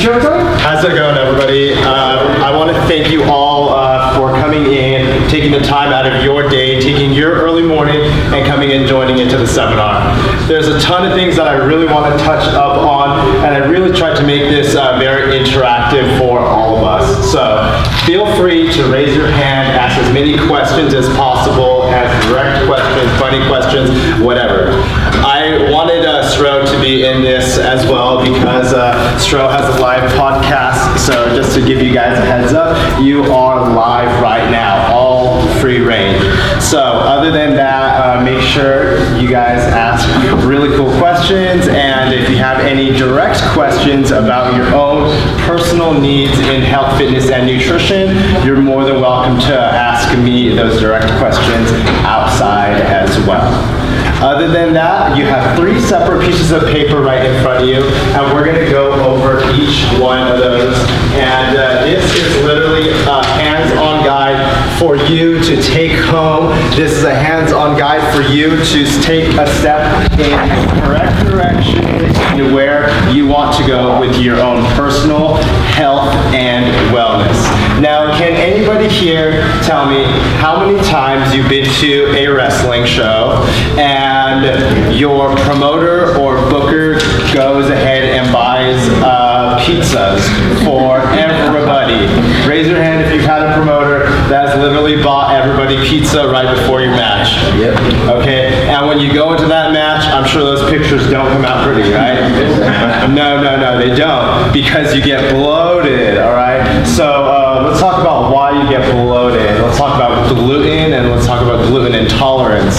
How's it going, everybody? Uh, I want to thank you all uh, for coming in, taking the time out of your day, taking your early morning, and coming and joining into the seminar. There's a ton of things that I really want to touch up on, and I really tried to make this uh, very interactive for all of us. So feel free to raise your hand, ask as many questions as possible, ask direct questions, funny questions, whatever. I want Stro to be in this as well because uh, Stro has a live podcast. So just to give you guys a heads up, you are live right now, all free range. So other than that, uh, make sure you guys ask really cool questions. And if you have any direct questions about your own personal needs in health, fitness, and nutrition, you're more than welcome to ask me those direct questions outside as well. Other than that, you have three separate pieces of paper right in front of you, and we're gonna go over each one of those. And uh, this is literally a hands-on guide for you to take home. This is a hands-on guide for you to take a step in the correct direction to where you want to go with your own personal health and wellness. Now, can anybody here tell me how many times you've been to a wrestling show and your promoter or booker goes ahead and buys uh, pizzas for everybody? Raise your hand if you've had a promoter that's literally bought everybody pizza right before your match. Yep. Okay, and when you go into that match, sure those pictures don't come out pretty, right? no, no, no, they don't, because you get bloated, all right? So uh, let's talk about why you get bloated. Let's talk about gluten, and let's talk about gluten intolerance.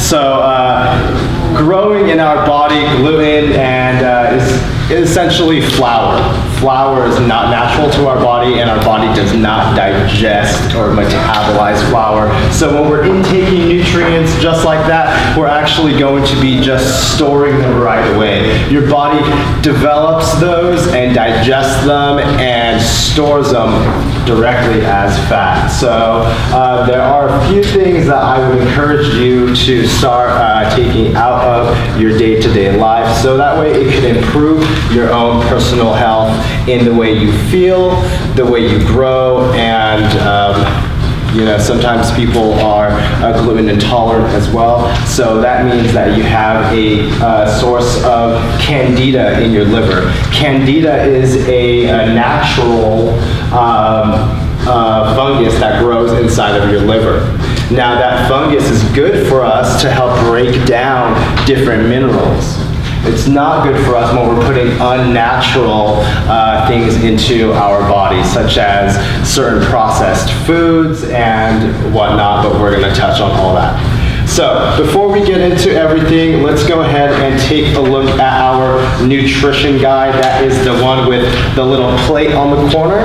So uh, growing in our body, gluten and uh, is essentially flour. Flour is not natural to our body and our body does not digest or metabolize flour. So when we're intaking nutrients just like that, we're actually going to be just storing them right away. Your body develops those and digests them and stores them directly as fat. So uh, there are a few things that I would encourage you to start uh, taking out of your day-to-day life so that way it can improve your own personal health in the way you feel, the way you grow, and um, you know, sometimes people are uh, gluten intolerant as well. So that means that you have a uh, source of candida in your liver. Candida is a, a natural uh, fungus that grows inside of your liver. Now that fungus is good for us to help break down different minerals. It's not good for us when we're putting unnatural uh, things into our bodies, such as certain processed foods and whatnot, but we're going to touch on all that. So before we get into everything, let's go ahead and take a look at our nutrition guide. That is the one with the little plate on the corner.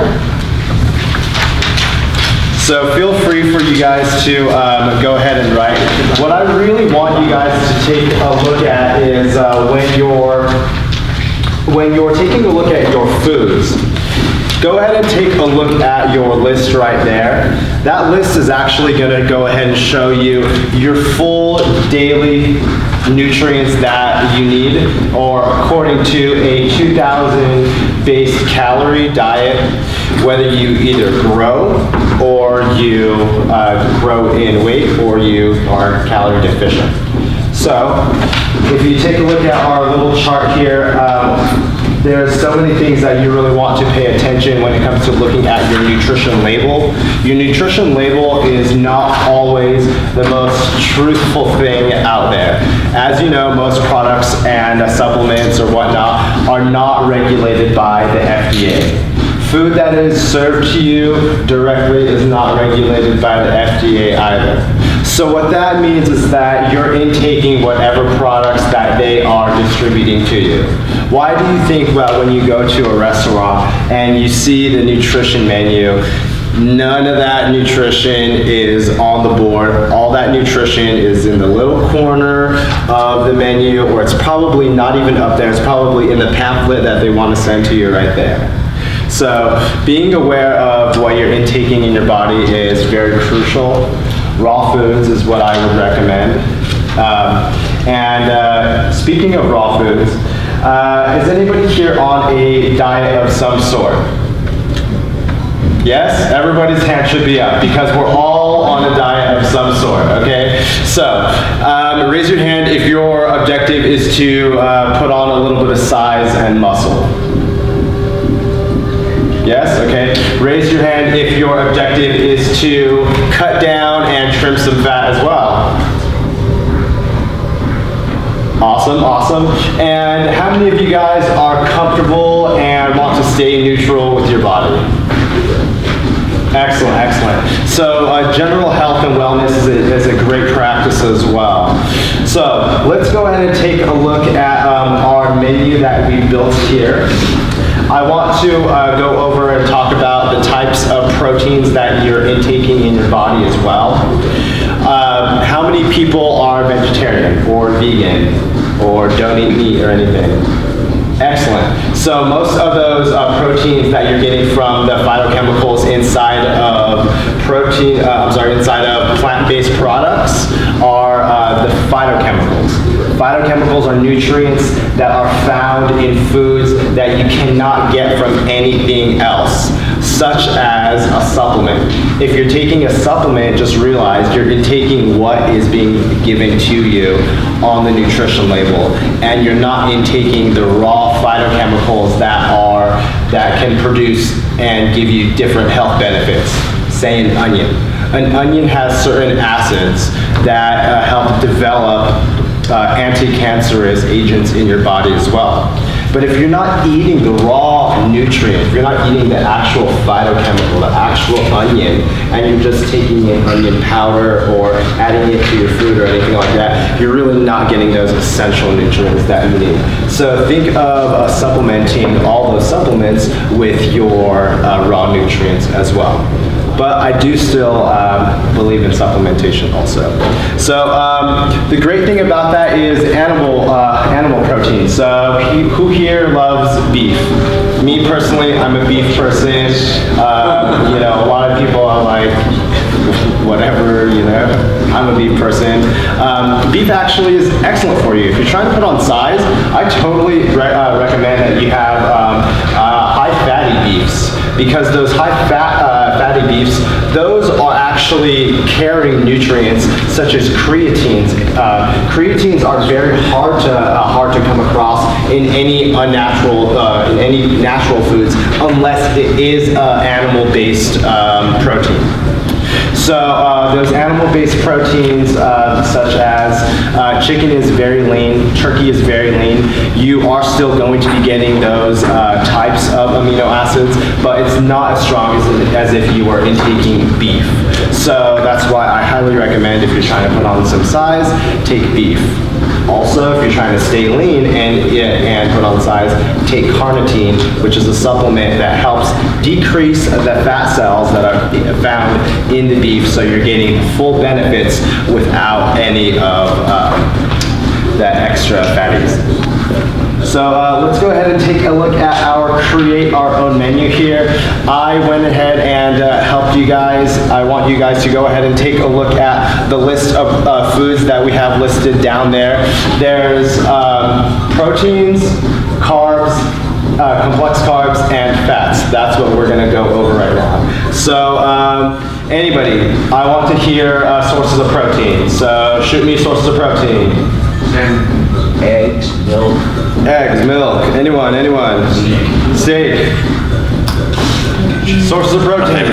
So feel free for you guys to um, go ahead and write. What I really want you guys to take a look at is uh, when you're when you're taking a look at your foods. Go ahead and take a look at your list right there. That list is actually going to go ahead and show you your full daily nutrients that you need, or according to a 2,000 base calorie diet, whether you either grow or you uh, grow in weight or you are calorie deficient. So, if you take a look at our little chart here, um, there's so many things that you really want to pay attention when it comes to looking at your nutrition label. Your nutrition label is not always the most truthful thing out there. As you know, most products and supplements or whatnot are not regulated by the FDA. Food that is served to you directly is not regulated by the FDA either. So what that means is that you're intaking whatever products that they are distributing to you. Why do you think well, when you go to a restaurant and you see the nutrition menu, None of that nutrition is on the board. All that nutrition is in the little corner of the menu, or it's probably not even up there. It's probably in the pamphlet that they want to send to you right there. So being aware of what you're intaking in your body is very crucial. Raw foods is what I would recommend. Um, and uh, speaking of raw foods, Uh, is anybody here on a diet of some sort? Yes, everybody's hand should be up because we're all on a diet of some sort, okay? So, um, raise your hand if your objective is to uh, put on a little bit of size and muscle. Yes, okay. Raise your hand if your objective is to cut down and trim some fat as well. Awesome, awesome. And how many of you guys are comfortable and want to stay neutral with your body? Excellent, excellent. So uh, general health and wellness is a, is a great practice as well. So let's go ahead and take a look at um, our menu that we built here. I want to uh, go over and talk about the types of proteins that you're intaking in your body as well. Um, how many people are vegetarian or vegan or don't eat meat or anything? Excellent. So most of those uh, proteins that you're getting from the phytochemicals inside of protein, uh, I'm sorry, inside of plant-based products are uh, the phytochemicals. Phytochemicals are nutrients that are found in foods that you cannot get from anything else, such as a supplement. If you're taking a supplement, just realize you're taking what is being given to you on the nutrition label, and you're not intaking the raw phytochemicals that are that can produce and give you different health benefits. Say an onion. An onion has certain acids that uh, help develop uh, anti-cancerous agents in your body as well. But if you're not eating the raw nutrient, if you're not eating the actual phytochemical, the actual onion, and you're just taking in onion powder or adding it to your food or anything like that, you're really not getting those essential nutrients that you need. So think of uh, supplementing all those supplements with your uh, raw nutrients as well but I do still um, believe in supplementation also. So um, the great thing about that is animal uh, animal protein. So who here loves beef? Me personally, I'm a beef person. Um, you know, a lot of people are like, whatever, you know. I'm a beef person. Um, beef actually is excellent for you. If you're trying to put on size, I totally re uh, recommend that you have um, uh, high fatty beefs because those high fat uh, fatty beefs, those are actually carrying nutrients such as creatines. Uh, creatines are very hard to uh, hard to come across in any unnatural uh, in any natural foods unless it is uh, animal-based um, protein. So uh, those animal-based proteins, uh, such as uh, chicken is very lean, turkey is very lean. You are still going to be getting those uh, types of amino acids, but it's not as strong as, as if you were intaking beef. So that's why I highly recommend if you're trying to put on some size, take beef. Also, if you're trying to stay lean and, and put on size, take carnitine, which is a supplement that helps decrease the fat cells that are found in the beef so you're getting full benefits without any of uh, that extra fatties. So uh, let's go ahead and take a look at our create our own menu here. I went ahead and uh, helped you guys. I want you guys to go ahead and take a look at the list of uh, foods that we have listed down there. There's um, proteins, carbs, uh, complex carbs, and fats. That's what we're gonna go over right now. So um, anybody, I want to hear uh, sources of protein. So shoot me sources of protein. Eggs, milk. Eggs, milk, anyone, anyone. Steak. Sources of protein.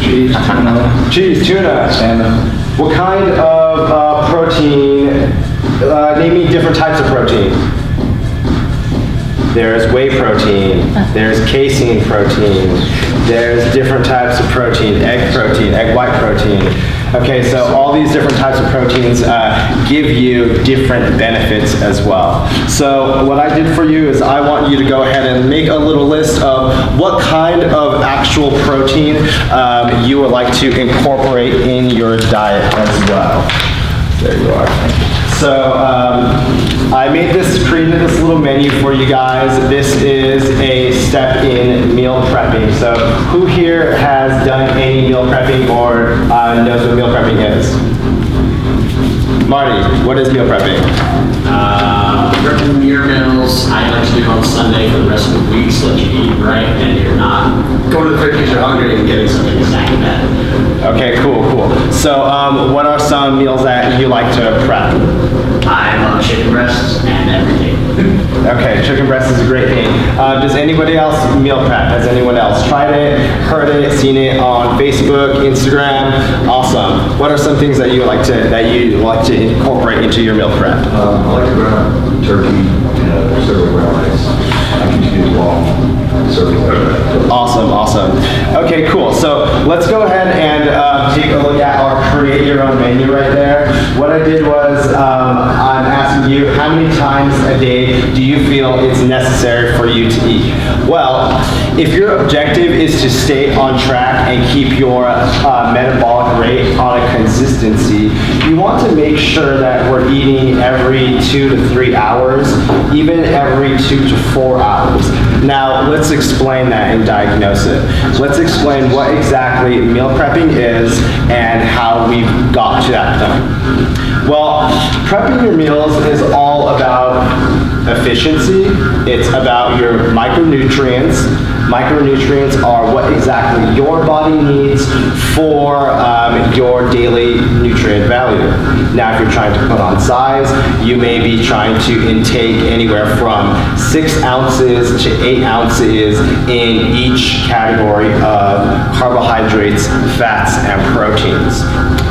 Cheese, tuna. Cheese, tuna. Salmon. What kind of uh, protein, uh, name me different types of protein. There's whey protein, there's casein protein, there's different types of protein, egg protein, egg white protein. Okay, so all these different types of proteins uh, give you different benefits as well. So what I did for you is I want you to go ahead and make a little list of what kind of actual protein um, you would like to incorporate in your diet as well. There you are. So um, I made this, created this little menu for you guys. This is a step in meal prepping. So who here has done any meal prepping or uh, knows what meal prepping is? Marty, what is meal prepping? Uh, prep prepping your meals, I like to do on Sunday for the rest of the week so that you eat right and you're not going to the fridge because you're hungry and getting something to snack in bed. Okay, cool, cool. So, um, what are some meals that you like to prep? I love chicken breasts and everything. Okay, chicken breast is a great thing. Uh, does anybody else meal prep? Has anyone else tried it, heard it, seen it on Facebook, Instagram? Awesome. What are some things that you like to that you like to incorporate into your meal prep? Um, I like to ground turkey and uh, serve brown rice. Awesome, awesome. Okay, cool. So let's go ahead and uh, take a look at our create your own menu right there. What I did was um, I'm asking you how many times a day do you feel it's necessary for you to eat? Well, if your objective is to stay on track and keep your uh, metabolic rate on a consistency, you want to make sure that we're eating every two to three hours, even every two to four hours. Now, let's explain that and diagnose it. Let's explain what exactly meal prepping is and how we got to that point. Well, prepping your meals is all about efficiency. It's about your micronutrients. Micronutrients are what exactly your body needs for um, your daily nutrient value. Now, if you're trying to put on size, you may be trying to intake anywhere from six ounces to eight ounces in each category of carbohydrates, fats, and proteins.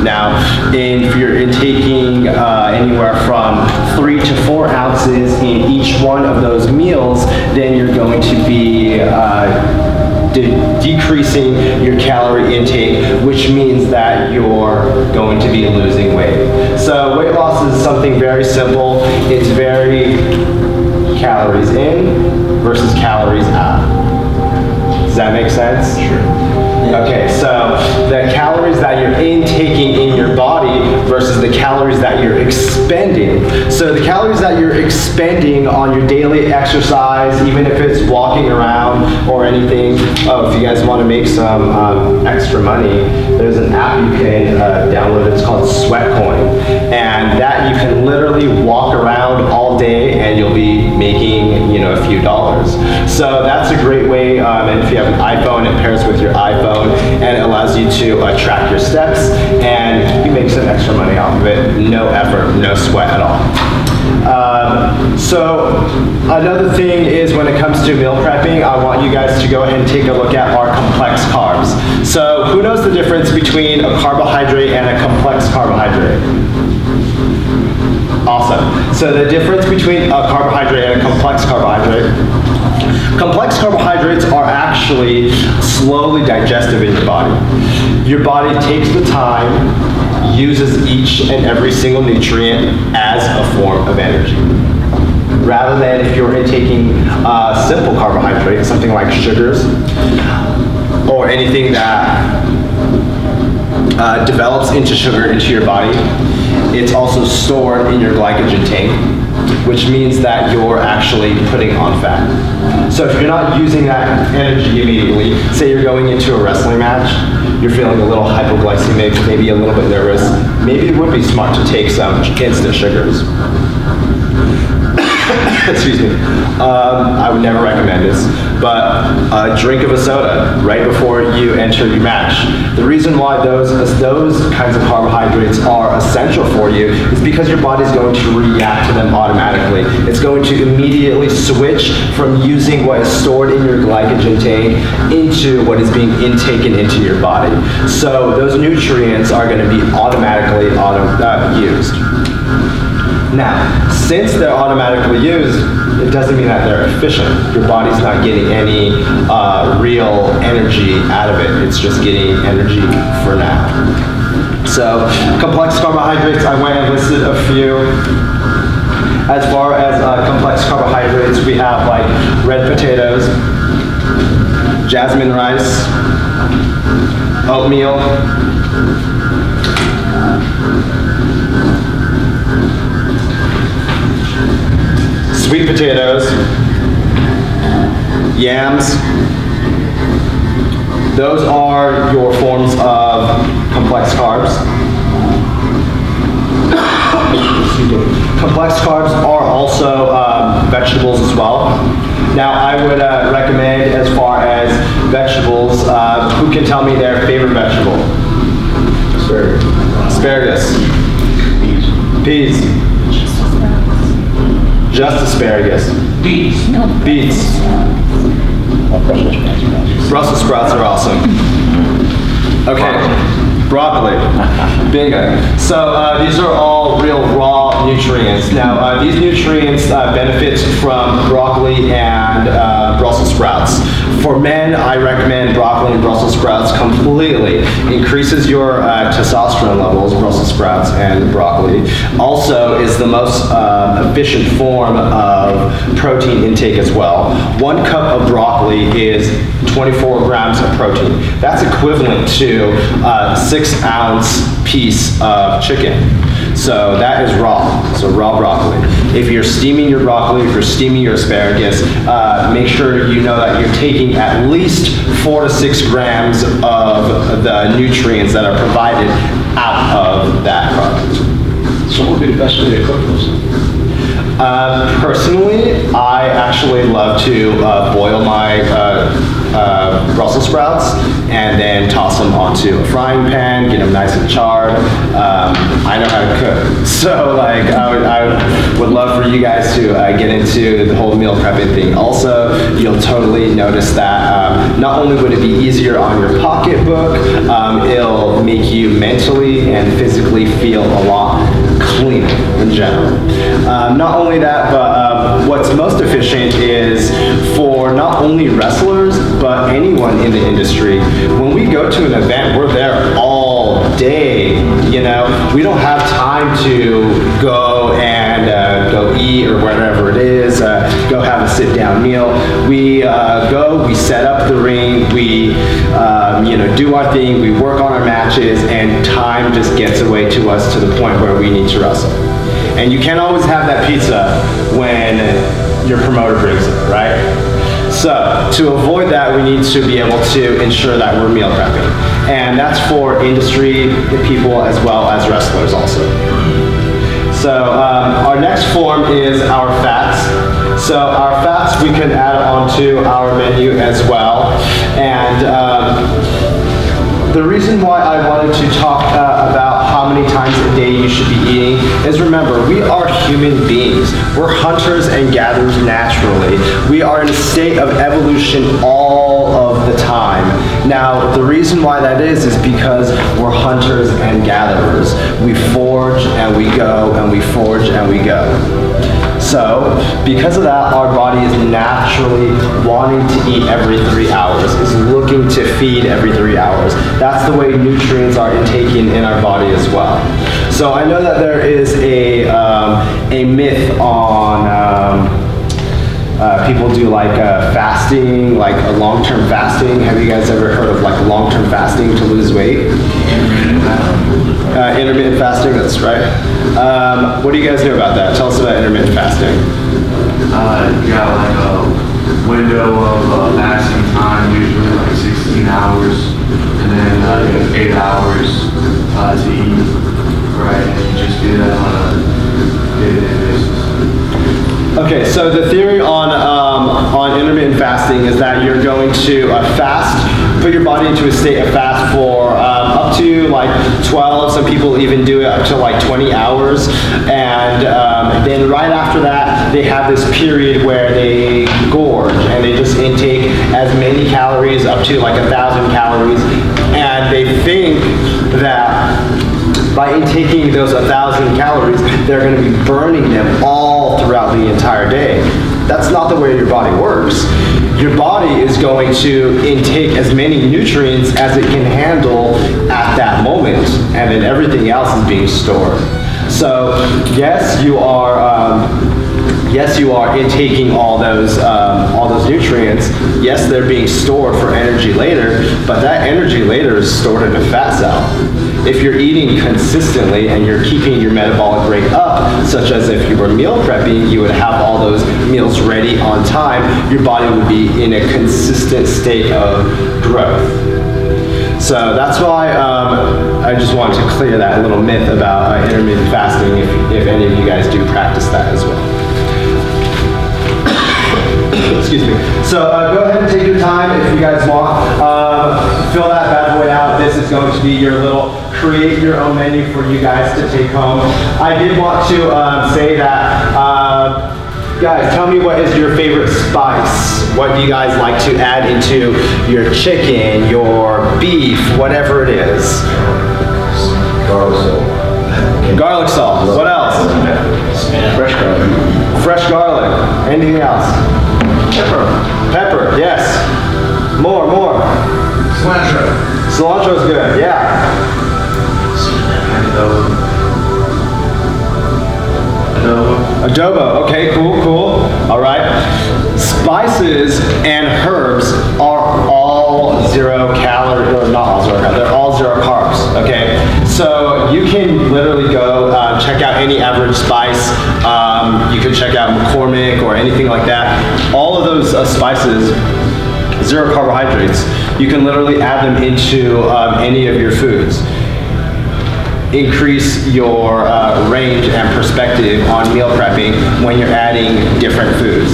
Now, if you're intaking uh, anywhere from three to four ounces in each one of those meals, then you're going to be uh, de- decreasing your calorie intake, which means that you're going to be losing weight. So weight loss is something very simple. It's very calories in versus calories out. Does that make sense? Sure. Okay, so the calories that you're intaking in your body versus the calories that you're expending. So the calories that you're expending on your daily exercise, even if it's walking around or anything. Oh, if you guys want to make some um, extra money, there's an app you can uh, download. It's called Sweatcoin, and that you can literally walk around all day and you'll be making you know a few dollars. So that's a great way. Um, and if you have an iPhone, it pairs with your iPhone and it allows you to uh, track your steps and you make some extra money off of it. No effort, no sweat at all. Um, so another thing is when it comes to meal prepping, I want you guys to go ahead and take a look at our complex carbs. So who knows the difference between a carbohydrate and a complex carbohydrate? Awesome. So the difference between a carbohydrate and a complex carbohydrate Complex carbohydrates are actually slowly digestive in your body. Your body takes the time, uses each and every single nutrient as a form of energy. Rather than if you're taking uh, simple carbohydrates, something like sugars, or anything that uh, develops into sugar into your body, it's also stored in your glycogen tank which means that you're actually putting on fat. So if you're not using that energy immediately, say you're going into a wrestling match, you're feeling a little hypoglycemic, maybe a little bit nervous, maybe it would be smart to take some instant sugars. excuse me, um, I would never recommend this, but a drink of a soda right before you enter your match. The reason why those, those kinds of carbohydrates are essential for you is because your body's going to react to them automatically. It's going to immediately switch from using what is stored in your glycogen tank into what is being intaken into your body. So those nutrients are going to be automatically auto, uh, used. Now, since they're automatically used, it doesn't mean that they're efficient. Your body's not getting any uh, real energy out of it. It's just getting energy for now. So, complex carbohydrates, I went and listed a few. As far as uh, complex carbohydrates, we have like red potatoes, jasmine rice, oatmeal, sweet potatoes, yams. Those are your forms of complex carbs. complex carbs are also um, vegetables as well. Now, I would uh, recommend as far as vegetables, uh, who can tell me their favorite vegetable? Asparagus. Asparagus. Peas. Just asparagus. Beets. Beets. Brussels sprouts are awesome. Okay, broccoli. Bingo. So uh, these are all real raw nutrients. Now uh, these nutrients uh, benefit from broccoli and uh, Brussels sprouts. For men, I recommend broccoli and Brussels sprouts completely. Increases your uh, testosterone levels, Brussels sprouts and broccoli. Also is the most uh, efficient form of protein intake as well. One cup of broccoli is 24 grams of protein. That's equivalent to a six ounce piece of chicken. So that is raw, so raw broccoli. If you're steaming your broccoli, if you're steaming your asparagus, uh, make sure you know that you're taking at least four to six grams of the nutrients that are provided out of that product. So what would be the best way to cook those? Uh, personally, I actually love to uh, boil my uh, uh, Brussels sprouts and then toss them onto a frying pan, get them nice and charred. Um, I know how to cook, so like I would, I would love for you guys to uh, get into the whole meal prepping thing. Also, you'll totally notice that um, not only would it be easier on your pocketbook, um, it'll make you mentally and physically feel a lot cleaner in general. Um, not only that, but um, what's most efficient is for not only wrestlers, but anyone in the industry. When we go to an event, we're there all day, you know? We don't have time to go and uh, go eat or whatever it is, uh, go have a sit-down meal. We uh, go, we set up the ring, we um, you know, do our thing, we work on our matches, and time just gets away to us to the point where we need to wrestle. And you can't always have that pizza when your promoter brings it, right? So to avoid that, we need to be able to ensure that we're meal prepping. And that's for industry people as well as wrestlers also. So um, our next form is our fats. So our fats we can add onto our menu as well. And um, the reason why I wanted to talk uh, about how many times a day you should be eating is remember, we are human beings. We're hunters and gatherers naturally. We are in a state of evolution all of the time. Now, the reason why that is is because we're hunters and gatherers. We forge and we go and we forge and we go. So, because of that, our body is naturally wanting to eat every three hours, is looking to feed every three hours. That's the way nutrients are intaken in our body as well. So I know that there is a, um, a myth on um, uh, people do like uh, fasting, like a long-term fasting. Have you guys ever heard of like long-term fasting to lose weight? Uh, intermittent fasting, that's right. Um, what do you guys know about that? Tell us about intermittent fasting. Uh, you got like a window of uh, fasting time, usually like 16 hours, and then uh, you have eight hours uh, to eat, right? And you just do that on a day-to-day basis. Okay, so the theory on um, on intermittent fasting is that you're going to uh, fast, put your body into a state of fast for um, up to like 12. Some people even do it up to like 20 hours, and um, then right after that, they have this period where they gorge and they just intake as many calories, up to like a thousand calories, and they think that by intaking those 1,000 calories, they're going to be burning them all throughout the entire day. That's not the way your body works. Your body is going to intake as many nutrients as it can handle at that moment, and then everything else is being stored. So, yes, you are. Um, yes, you are intaking all those um, all those nutrients. Yes, they're being stored for energy later, but that energy later is stored in a fat cell. If you're eating consistently and you're keeping your metabolic rate up, such as if you were meal prepping, you would have all those meals ready on time. Your body would be in a consistent state of growth. So that's why um, I just wanted to clear that little myth about uh, intermittent fasting if, if any of you guys do practice that as well. Excuse me. So uh, go ahead and take your time if you guys want. Um, fill that bad boy out. This is going to be your little create your own menu for you guys to take home. I did want to um, say that. Uh, Guys, tell me what is your favorite spice? What do you guys like to add into your chicken, your beef, whatever it is? Garlic salt. Garlic salt. What else? Fresh garlic. Fresh garlic. Anything else? Pepper. Pepper, yes. More, more. Cilantro. Cilantro is good, yeah. Adobo. Adobo, okay, cool, cool. All right. Spices and herbs are all zero calorie, or not all zero they're all zero carbs, okay? So you can literally go uh, check out any average spice. Um, you can check out McCormick or anything like that. All of those uh, spices zero carbohydrates. You can literally add them into um, any of your foods. Increase your uh, range and perspective on meal prepping when you're adding different foods.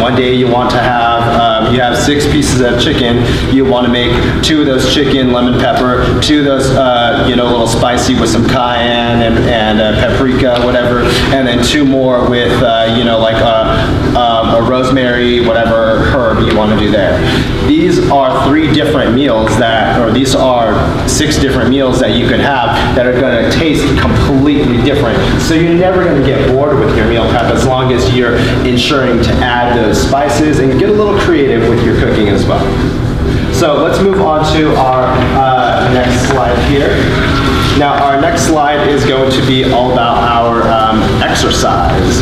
One day you want to have, um, you have six pieces of chicken, you want to make two of those chicken, lemon pepper, two of those, uh, you know, a little spicy with some cayenne and, and uh, paprika, whatever, and then two more with, uh, you know, like a, a rosemary, whatever herb you want to do there. These are three different meals that, or these are six different meals that you could have that are going to taste completely different. So you're never going to get bored with your meal prep as long as you're ensuring to add those spices and get a little creative with your cooking as well. So let's move on to our uh, next slide here. Now our next slide is going to be all about our um, exercise.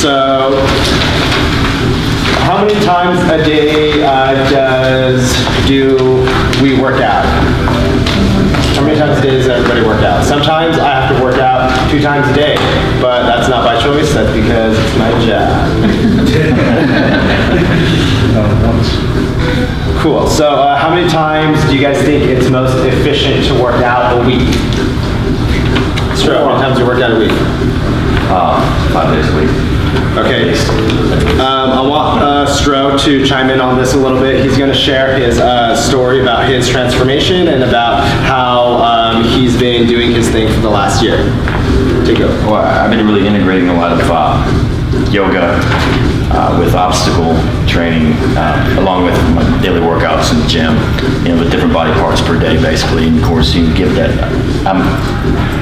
So how many times a day uh, does do we work out? How many times a day does everybody work out? Sometimes I have to work out two times a day, but that's not by choice. That's because it's my job. Cool. So uh, how many times do you guys think it's most efficient to work out a week? How many times do you work out a week? Uh, five days a week. Okay. Um, I want uh, Stro to chime in on this a little bit. He's going to share his uh, story about his transformation and about how um, he's been doing his thing for the last year. Take it. Well, I've been really integrating a lot of uh, yoga uh, with obstacle training, uh, along with my daily workouts in the gym, you know, with different body parts per day, basically. And of course, you give that um,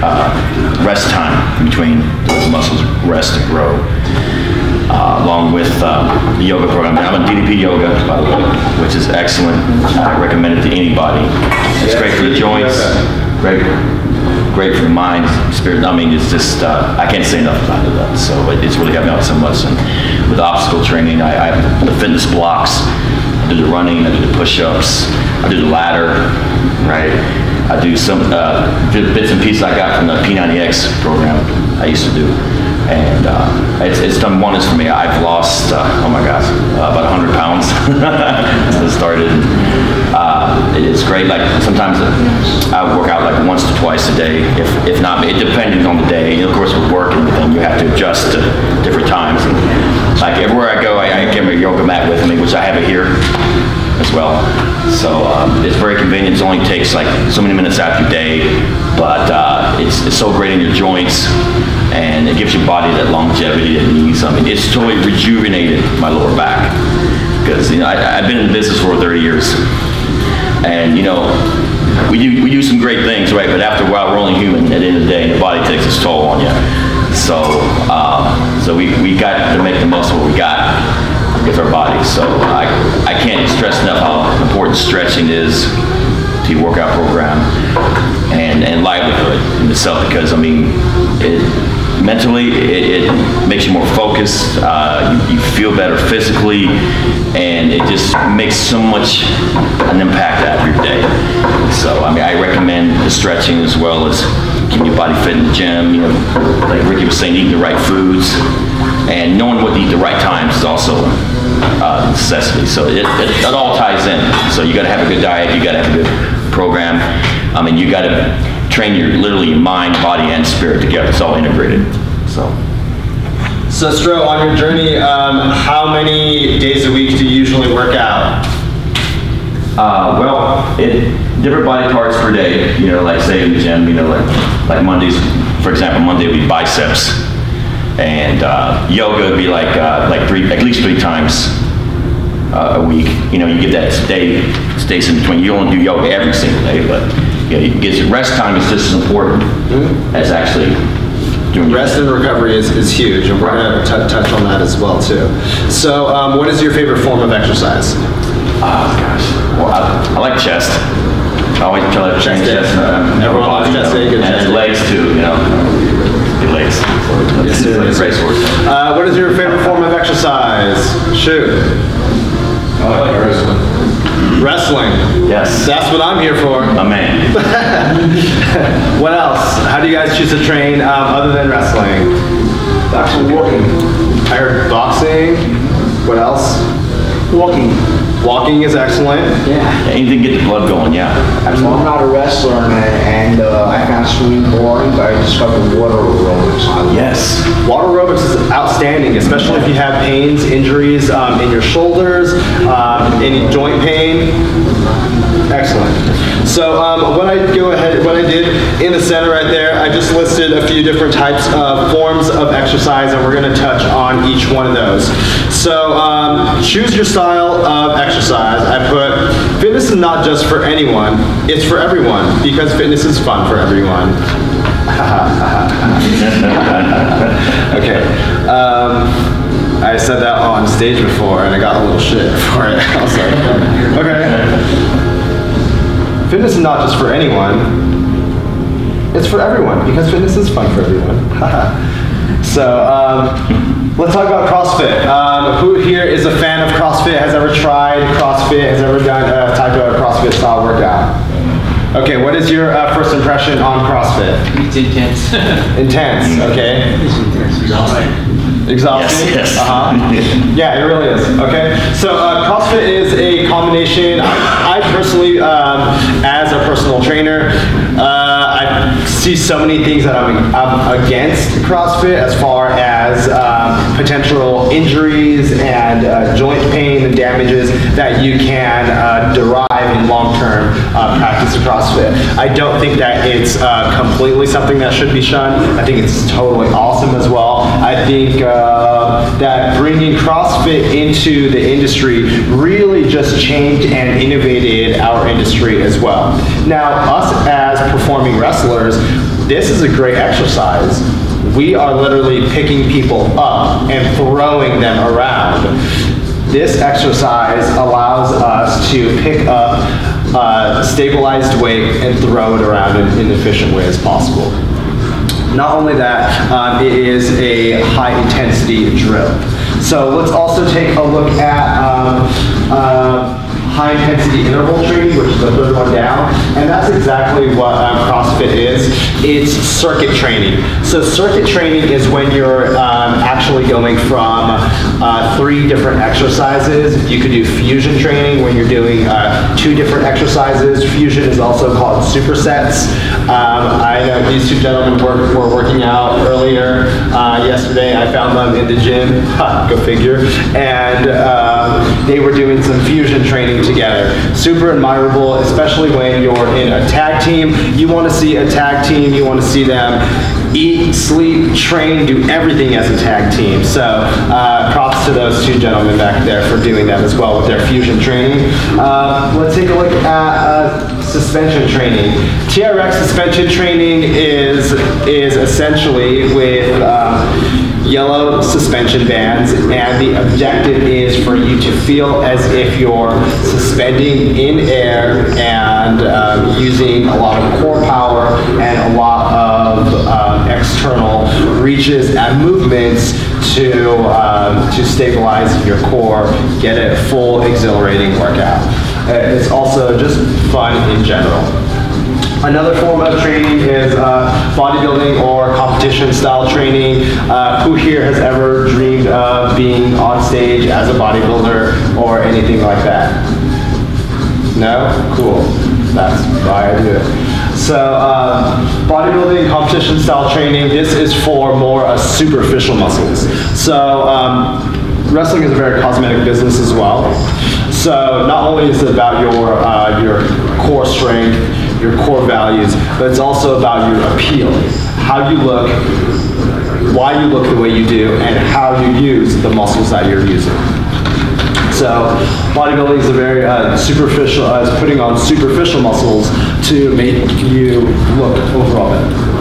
uh, rest time between those muscles rest and grow. Uh, along with uh, the yoga program. I'm a DDP yoga, by the way, which is excellent. I recommend it to anybody. It's great for the joints, great great for the mind, spirit. I mean, it's just, uh, I can't say enough about it. So it, it's really helped me out so much. And with obstacle training, I, I have the fitness blocks, I do the running, I do the push-ups, I do the ladder, right? I do some uh, bits and pieces I got from the P90X program I used to do. And uh, it's, it's done wonders for me. I've lost, uh, oh my gosh, uh, about 100 pounds since I started. Uh, it's great. Like sometimes I work out like once to twice a day, if, if not, it depending on the day. And of course, with work and everything, you have to adjust to different times. And like everywhere I go, I, I carry a yoga mat with me, which I have it here as well. So um, it's very convenient. It only takes like so many minutes of your day, but uh, it's, it's so great in your joints, and it gives your body that longevity that needs. I mean, it's totally rejuvenated my lower back because you know I, I've been in the business for 30 years, and you know we do we do some great things, right? But after a while, we're only human. At the end of the day, your body takes its toll on you. So uh, so we, we got to make the most of what we got with our bodies. So I, I can't stress enough how important stretching is to your workout program and, and livelihood in itself because, I mean, it, mentally, it, it makes you more focused, uh, you, you feel better physically, and it just makes so much an impact out of your day. So, I mean, I recommend the stretching as well as keeping your body fit in the gym, you know, like Ricky was saying, eating the right foods, and knowing what to eat the right times is also uh, necessity. So it, it, it all ties in. So you got to have a good diet. You got to have a good program. I mean, you got to train your literally your mind, body, and spirit together. It's all integrated. So. So Stro, on your journey, um, how many days a week do you usually work out? Uh, well, it, different body parts per day, you know, like say in the gym, you know, like, like Mondays, for example, Monday would be biceps. And, uh, yoga would be like, uh, like three, at least three times uh, a week. You know, you get that day, space in between. You don't do yoga every single day, but, you know, you get, rest time is just as important as actually Rest and recovery is, is huge, and we're gonna tou- touch on that as well too. So, um, what is your favorite form of exercise? Oh, gosh. Well, I, I like chest. I always try to train Chest day. chest. uh, Everyone upper loves chest you know, day, chest And day. legs too, you know. Good legs. Yes, It's like yes, a racehorse. Uh, what is your favorite form of exercise? Shoot. I like wrestling. Wrestling. Yes. That's what I'm here for. A man. What else? How do you guys choose to train um, other than wrestling? Actually walking. I heard boxing. What else? Walking. Walking is excellent. Yeah. Anything to get the blood going, yeah. I'm not a wrestler, man, and uh, I found swimming boring, but I discovered water aerobics. Yes. Water aerobics is outstanding, especially if you have pains, injuries um, in your shoulders, um, any joint pain. Excellent. So um, what I go ahead, what I did in the center right there, I just listed a few different types of forms of exercise, and we're going to touch on each one of those. So um, choose your style of exercise. I put fitness is not just for anyone; it's for everyone because fitness is fun for everyone. Okay. Um, I said that on stage before and I got a little shit for it. I was like, okay. Fitness is not just for anyone. It's for everyone because fitness is fun for everyone. so um, let's talk about CrossFit. Um, who here is a fan of CrossFit? Has ever tried CrossFit? Has ever done a type of CrossFit style workout? Okay, what is your uh, first impression on CrossFit? It's intense. Intense, okay? Exhausting? Yes, yes. Uh-huh. Yeah, it really is, okay? So uh, CrossFit is a combination, I, I personally, um, as a personal trainer, uh, I see so many things that I'm, I'm against CrossFit as far as um, potential injuries and uh, joint pain and damages that you can uh, derive in long-term uh, practice of CrossFit. I don't think that it's uh, completely something that should be shunned. I think it's totally awesome as well. I think uh, that bringing CrossFit into the industry really just changed and innovated our industry as well. Now, us as performing wrestlers, this is a great exercise. We are literally picking people up and throwing them around. This exercise allows us to pick up uh, stabilized weight and throw it around in an efficient way as possible. Not only that, um, it is a high intensity drill. So let's also take a look at um, uh, high intensity interval training, which is the third one down. And that's exactly what um, CrossFit is. It's circuit training. So circuit training is when you're um, actually going from uh, three different exercises. You could do fusion training when you're doing uh, two different exercises. Fusion is also called supersets. Um, I know these two gentlemen were, were working out earlier uh, yesterday. I found them in the gym. Ha, go figure. And they were doing some fusion training together. Super admirable, especially when you're in a tag team. You want to see a tag team. You want to see them eat, sleep, train, do everything as a tag team. So uh, props to those two gentlemen back there for doing that as well with their fusion training. Uh, let's take a look at uh, suspension training. TRX suspension training is is essentially with um, yellow suspension bands, and the objective is for you to feel as if you're suspending in air and um, using a lot of core power and a lot of um, external reaches and movements to um, to stabilize your core, get a full exhilarating workout. Uh, It's also just fun in general. Another form of training is uh, bodybuilding or competition style training. Uh, who here has ever dreamed of being on stage as a bodybuilder or anything like that? No? Cool. That's why I do it. So uh, bodybuilding, competition style training, this is for more uh, superficial muscles. So um, wrestling is a very cosmetic business as well. So not only is it about your, uh, your core strength, your core values, but it's also about your appeal, how you look, why you look the way you do, and how you use the muscles that you're using. So bodybuilding is a very uh, superficial, uh, putting on superficial muscles to make you look overall better.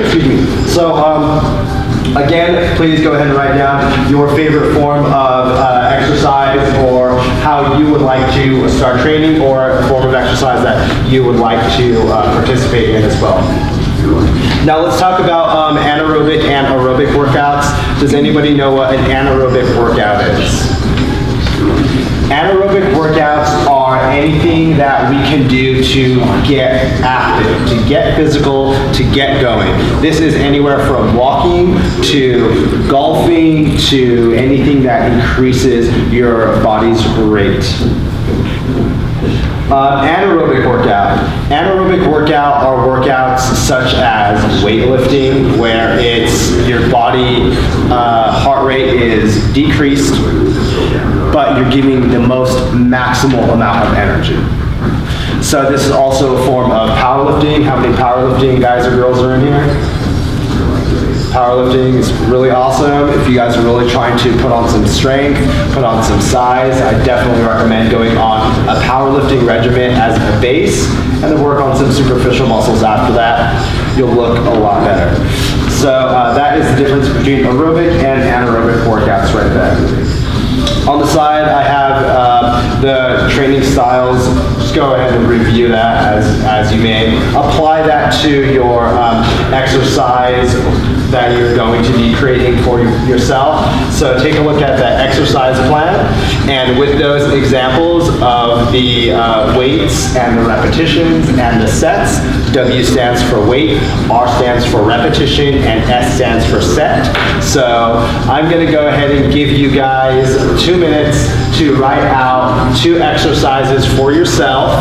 Excuse me. So um, again, please go ahead and write down your favorite form of uh, exercise or how you would like to start training or a form of exercise that you would like to uh, participate in as well. Now let's talk about um, anaerobic and aerobic workouts. Does anybody know what an anaerobic workout is? Anaerobic workouts are anything that we can do to get active, to get physical, to get going. This is anywhere from walking to golfing to anything that increases your body's rate. Uh, anaerobic workout. Anaerobic workout are workouts such as weightlifting, where it's your body uh, heart rate is decreased, but you're giving the most maximal amount of energy. So this is also a form of powerlifting. How many powerlifting guys or girls are in here? Powerlifting is really awesome. If you guys are really trying to put on some strength, put on some size, I definitely recommend going on a powerlifting regimen as a base and then work on some superficial muscles after that. You'll look a lot better. So uh, that is the difference between aerobic and anaerobic workouts right there. On the side, I have uh, the training styles. Just go ahead and review that as, as you may. Apply that to your um, exercise that you're going to be creating for yourself. So take a look at that exercise plan, and with those examples of the uh, weights and the repetitions and the sets, W stands for weight, R stands for repetition, and S stands for set. So I'm going to go ahead and give you guys two minutes to write out two exercises for yourself.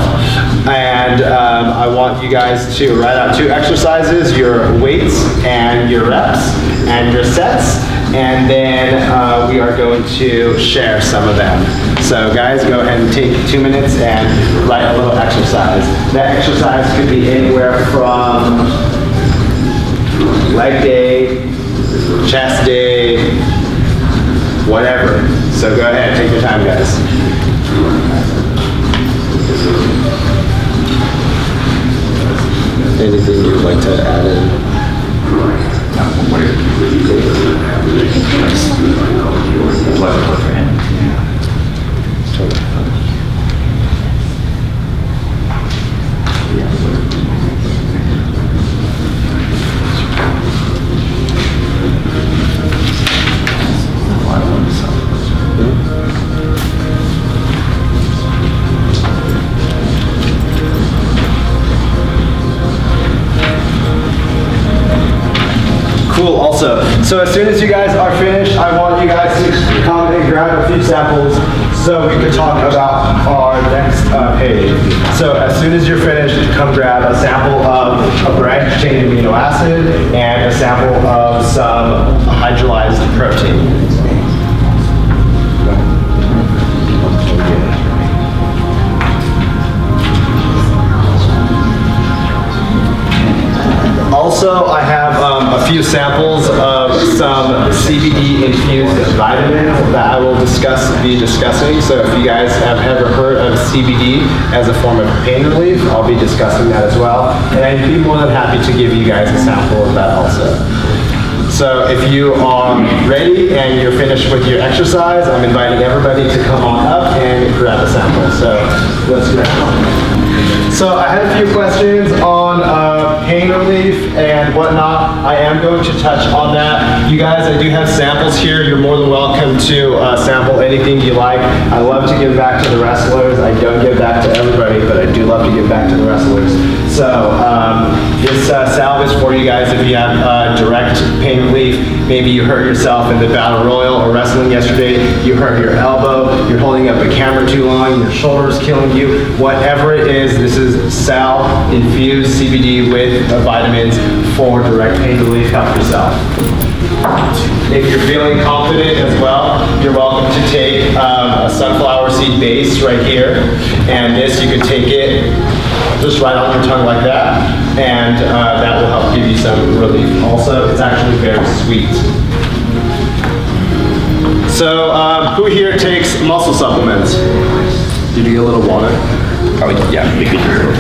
And um, I want you guys to write out two exercises, your weights and your reps and your sets. And then uh, we are going to share some of them. So guys, go ahead and take two minutes and write a little exercise. That exercise could be anywhere from leg day, chest day, whatever. So go ahead, take your time, guys. Anything you'd like to add in? Left for him. So as soon as you guys are finished, I want you guys to come and grab a few samples so we can talk about our next uh, page. So as soon as you're finished, come grab a sample of a branched chain amino acid and a sample of some hydrolyzed protein. Also, I have um, a few samples of some CBD infused vitamins that I will discuss, be discussing. So if you guys have ever heard of CBD as a form of pain relief, I'll be discussing that as well. And I'd be more than happy to give you guys a sample of that also. So if you are ready and you're finished with your exercise, I'm inviting everybody to come on up and grab a sample. So let's grab so I had a few questions on uh, pain relief and whatnot. I am going to touch on that. You guys, I do have samples here. You're more than welcome to uh, sample anything you like. I love to give back to the wrestlers. I don't give back to everybody, but I do love to give back to the wrestlers. So um, this uh, salve is for you guys if you have uh, direct pain relief Maybe you hurt yourself in the battle royal or wrestling yesterday. You hurt your elbow. You're holding up a camera too long. Your shoulder's killing you. Whatever it is, this is salve infused CBD with vitamins for direct pain relief. Help yourself. If you're feeling confident as well, you're welcome to take um, a sunflower seed base right here. And this, you can take it just right on your tongue like that, and uh, that will help give you some relief also. It's actually very sweet. So um, who here takes muscle supplements? Did you get a little water? Oh yeah, a little.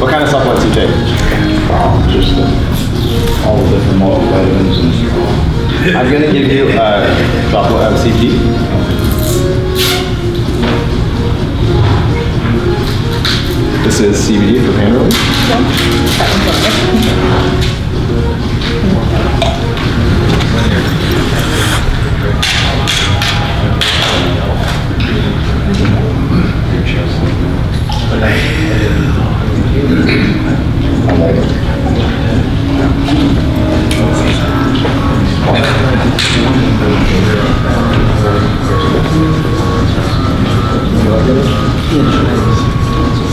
What kind of supplements do you take? Just the, all the different multivitamins and. I'm gonna give you uh, a couple of MCT. This is CBD for pain relief. Yeah.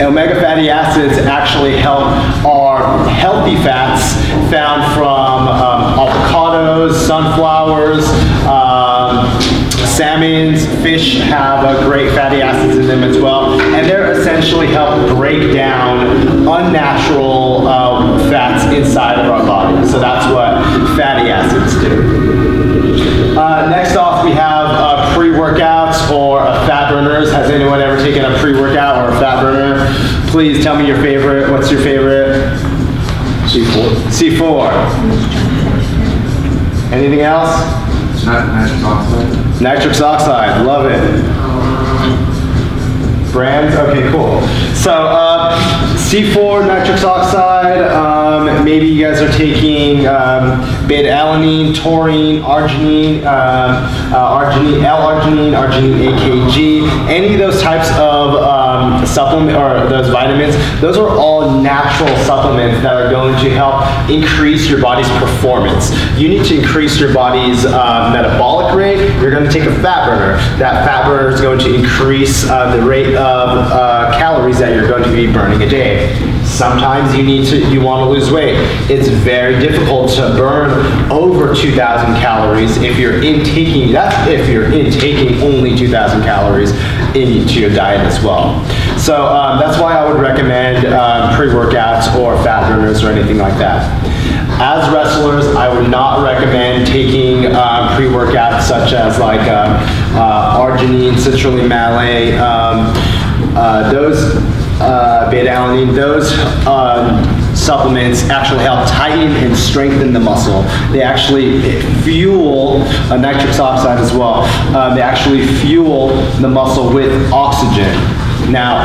omega fatty acids actually help our healthy fats found from um, avocados, sunflowers, um, salmons, fish have a great fatty acids in them as well, and they're essentially help break down unnatural uh, fats inside of our body. So that's what fatty acids do. Uh, next off, we have uh, pre-workouts or fat burners. Has anyone ever taken a pre-workout or a fat burner? Please tell me your favorite. What's your favorite? C4. C4. Anything else? Nitric oxide. Nitrous oxide, love it. Brands, okay, cool. So uh, C4 nitrous oxide, um, maybe you guys are taking um, beta alanine, taurine, arginine, um, uh, arginine, L-arginine, arginine AKG, any of those types of um, supplement or those vitamins, those are all natural supplements that are going to help increase your body's performance. You need to increase your body's uh, metabolic rate. You're going to take a fat burner. That fat burner is going to increase uh, the rate of uh, calories that you're going to be burning a day. Sometimes you need to, you want to lose weight. It's very difficult to burn over 2,000 calories if you're intaking, that's if you're intaking only 2,000 calories into your diet as well. So um, that's why I would recommend um, pre-workouts or fat burners or anything like that. As wrestlers, I would not recommend taking um, pre-workouts such as like um, uh, arginine, citrulline malate, um, uh, those uh, beta alanine, those um, supplements actually help tighten and strengthen the muscle. They actually fuel uh, nitrous oxide as well. Um, they actually fuel the muscle with oxygen. Now,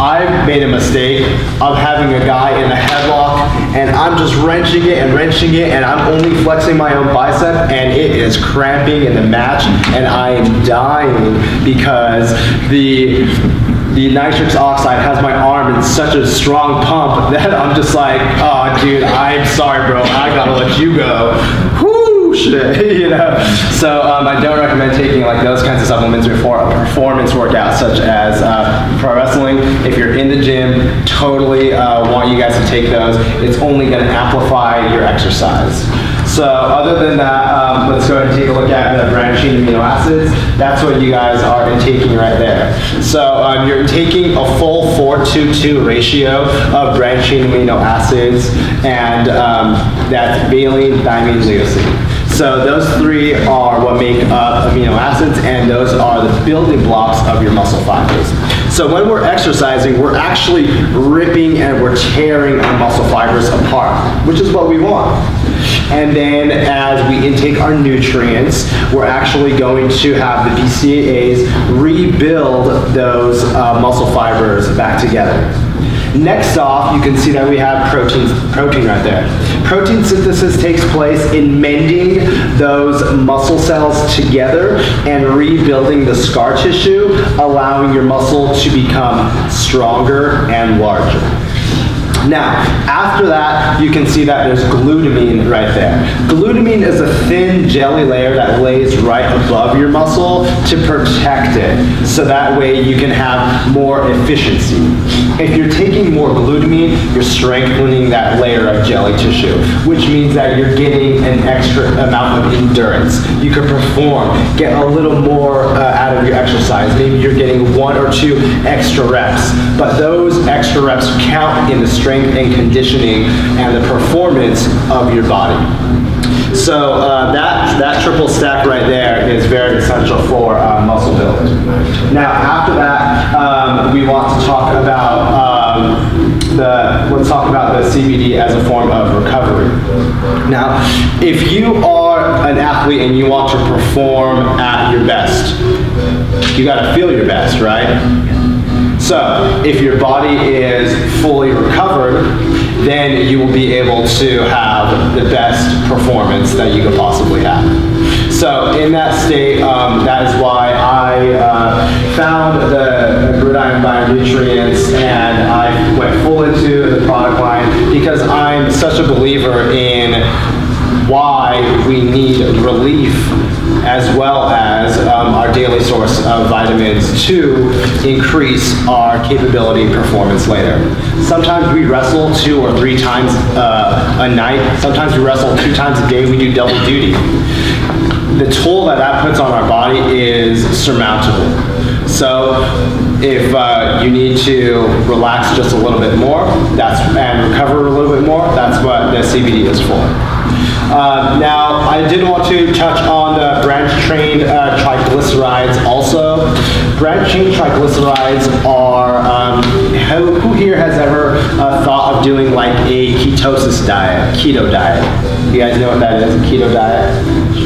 I made a mistake of having a guy in a headlock and I'm just wrenching it and wrenching it and I'm only flexing my own bicep and it is cramping in the match and I am dying because the the nitrous oxide has my arm in such a strong pump that I'm just like, oh dude, I'm sorry bro, I gotta let you go. Whoo, shit, you know? So um, I don't recommend taking like those kinds of supplements before a performance workout such as uh, pro wrestling. If you're in the gym, totally uh, want you guys to take those. It's only gonna amplify your exercise. So other than that, um, let's go ahead and take a look at the branching amino acids. That's what you guys are intaking right there. So um, you're taking a full 4-2-2 ratio of branching amino acids, and um, that's valine, thymine, leucine. So those three are what make up amino acids, and those are the building blocks of your muscle fibers. So when we're exercising, we're actually ripping and we're tearing our muscle fibers apart, which is what we want. And then as we intake our nutrients, we're actually going to have the BCAAs rebuild those uh, muscle fibers back together. Next off, you can see that we have protein, protein right there. Protein synthesis takes place in mending those muscle cells together and rebuilding the scar tissue, allowing your muscle to become stronger and larger. Now, after that, you can see that there's glutamine right there. Glutamine is a thin jelly layer that lays right above your muscle to protect it, so that way you can have more efficiency. If you're taking more glutamine, you're strengthening that layer of jelly tissue, which means that you're getting an extra amount of endurance. You can perform, get a little more uh, out of your exercise. Maybe you're getting one or two extra reps, but those extra reps count in the strength and conditioning and the performance of your body. So uh, that, that triple stack right there is very essential for uh, muscle build. Now after that, um, we want to talk about um, the, let's talk about the CBD as a form of recovery. Now, if you are an athlete and you want to perform at your best, you gotta feel your best, right? So if your body is fully recovered, then you will be able to have the best performance that you could possibly have. So in that state, um, that is why I uh, found the Gridiron Bionutrients and I went full into the product line because I'm such a believer in why we need relief as well as our daily source of vitamins to increase our capability performance later. Sometimes we wrestle two or three times uh, a night. Sometimes we wrestle two times a day. We do double duty. The toll that that puts on our body is surmountable. So if uh, you need to relax just a little bit more, that's and recover a little bit more, that's what the CBD is for. Uh, now, I did want to touch on the branch-chain uh, triglycerides also. Branch-chain triglycerides are, um, who, who here has ever uh, thought of doing like a ketosis diet, keto diet? You guys know what that is, a keto diet?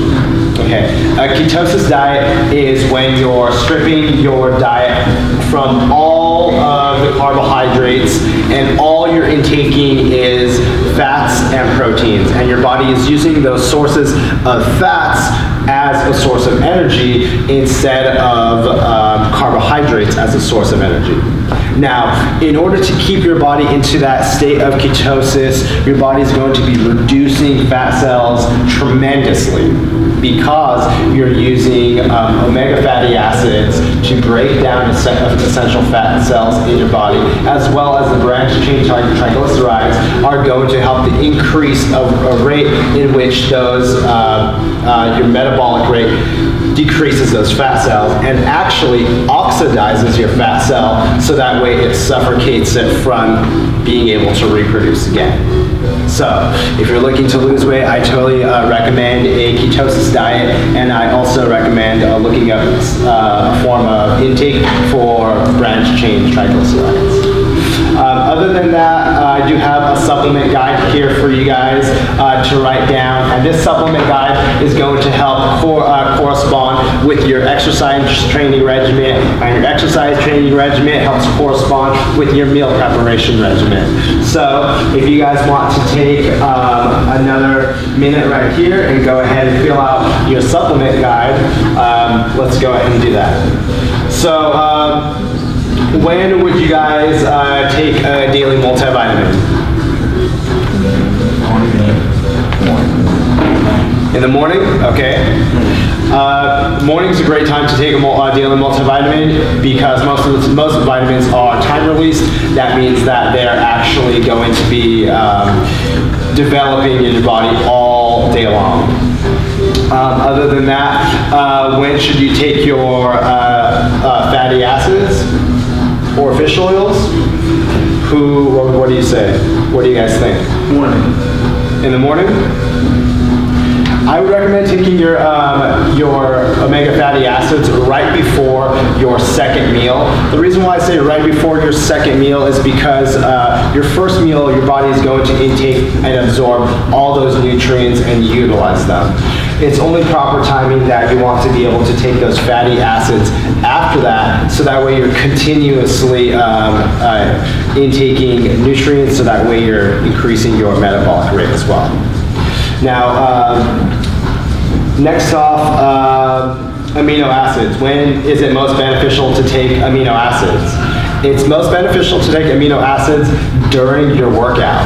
Okay, a ketosis diet is when you're stripping your diet from all of the carbohydrates and all you're intaking is fats and proteins and your body is using those sources of fats as a source of energy instead of um, carbohydrates as a source of energy. Now, in order to keep your body into that state of ketosis, your body is going to be reducing fat cells tremendously because you're using um, omega fatty acids to break down essential fat cells in your body, as well as the branched chain triglycerides are going to help the increase of a rate in which those uh, uh, your metabolic rate decreases those fat cells and actually oxidizes your fat cell so that way it suffocates it from being able to reproduce again. So, if you're looking to lose weight, I totally uh, recommend a ketosis diet, and I also recommend uh, looking up uh, a form of intake for branched chain triglycerides. Um, other than that, uh, I do have a supplement guide here for you guys uh, to write down, and this supplement guide is going to help cor uh, correspond with your exercise training regimen, and your exercise training regimen helps correspond with your meal preparation regimen. So if you guys want to take um, another minute right here and go ahead and fill out your supplement guide, um, let's go ahead and do that. So. When would you guys uh, take a daily multivitamin? In the morning? Okay. Uh, morning's a great time to take a uh, daily multivitamin because most of the, most vitamins are time released. That means that they're actually going to be um, developing in your body all day long. Um, other than that, uh, when should you take your uh, uh, fatty acids? Or fish oils. Who, what, what do you say? What do you guys think? Morning. In the morning? I would recommend taking your, um, your omega fatty acids right before your second meal. The reason why I say right before your second meal is because uh, your first meal, your body is going to intake and absorb all those nutrients and utilize them. It's only proper timing that you want to be able to take those fatty acids after that, so that way you're continuously um, uh, intaking nutrients, so that way you're increasing your metabolic rate as well. Now, um, next off, uh, amino acids. When is it most beneficial to take amino acids? It's most beneficial to take amino acids during your workout.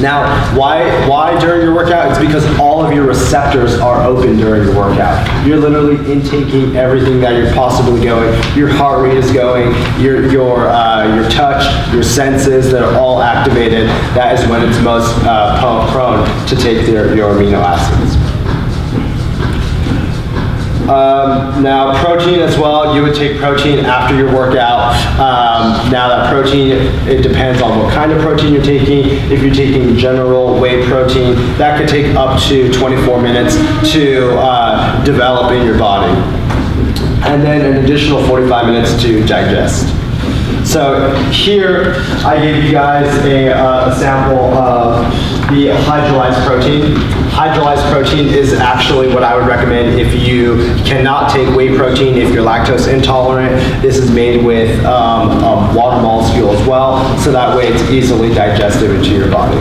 Now, why, why during your workout? It's because all of your receptors are open during your workout. You're literally intaking everything that you're possibly going. Your heart rate is going, your, your, uh, your touch, your senses, that are all activated. That is when it's most uh, prone to take your, your amino acids. Um, now, protein as well, you would take protein after your workout. Um, now, that protein, it depends on what kind of protein you're taking. If you're taking general whey protein, that could take up to 24 minutes to uh, develop in your body. And then an additional 45 minutes to digest. So here I gave you guys a, uh, a sample of the hydrolyzed protein. Hydrolyzed protein is actually what I would recommend if you cannot take whey protein, if you're lactose intolerant. This is made with um, water molecule as well, so that way it's easily digested into your body.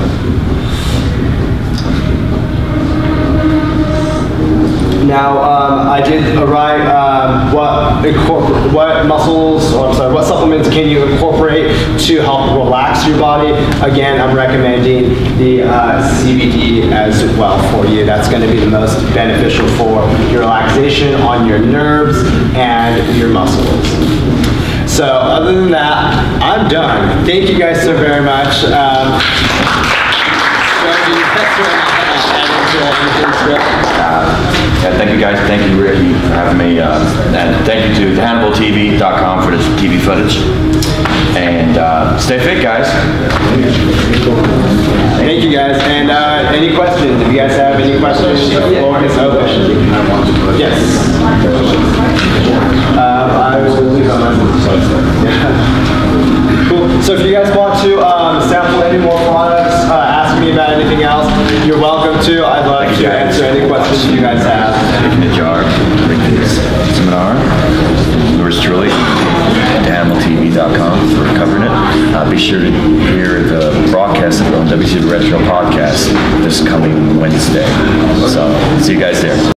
Now, um, I did write um, what what muscles, or I'm sorry, what supplements can you incorporate to help relax your body. Again, I'm recommending the uh, CBD as well for you. That's going to be the most beneficial for your relaxation on your nerves and your muscles. So other than that, I'm done. Thank you guys so very much. Um, Yeah, thank you guys, thank you Ricky for having me, uh, and thank you to HannibalTV.com for this TV footage. And uh, stay fit, guys. Thank you guys. And uh, any questions? If you guys have any questions, the floor is open. Yes. Um, I will leave on Yeah. Cool. So if you guys want to um, sample any more products, uh, ask me about anything else, you're welcome to. I'd love to answer any questions you guys have. Taking the jar, Ricky's seminar. Yours truly, to HannibalTV.com for covering it. Uh, be sure to hear the broadcast on WC Retro Podcast this coming Wednesday. So, see you guys there.